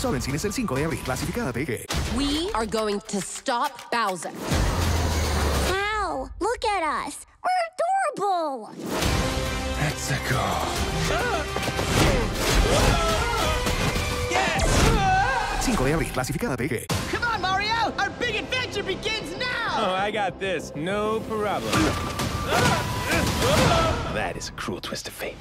Solo en cines el 5 de abril. Clasificada PG. We are going to stop Bowser. Wow, look at us. We're adorable. Let's go. Yes! 5 de abril. Clasificada PG. Come on, Mario! Our big adventure begins now! Oh, I got this. No problem. That is a cruel twist of fate.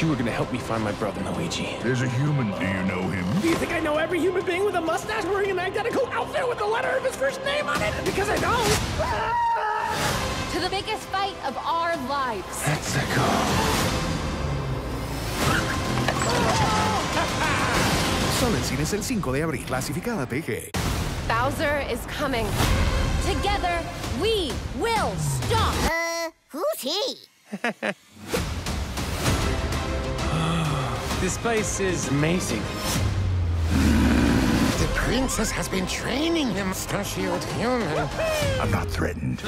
You were gonna help me find my brother Luigi. There's a human. Do you know him? Do you think I know every human being with a mustache wearing an identical outfit with the letter of his first name on it? Because I don't. To the biggest fight of our lives. Let's. Solo en cines el 5 de abril. Clasificada PG. Bowser is coming. Together, we will stop. Uh, who's he? This place is amazing. The princess has been training him, mustachioed human. I'm not threatened.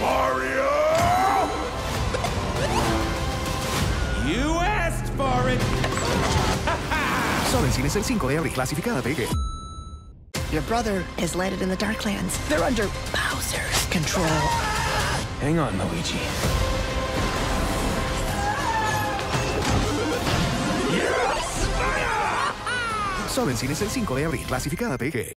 Mario! You asked for it. Solo en cines el 5 de abril. Clasificada PG. Your brother is landed in the Darklands. They're under Bowser's control. Hang on, Luigi. Solo en cines el 5 de abril. Clasificada PG.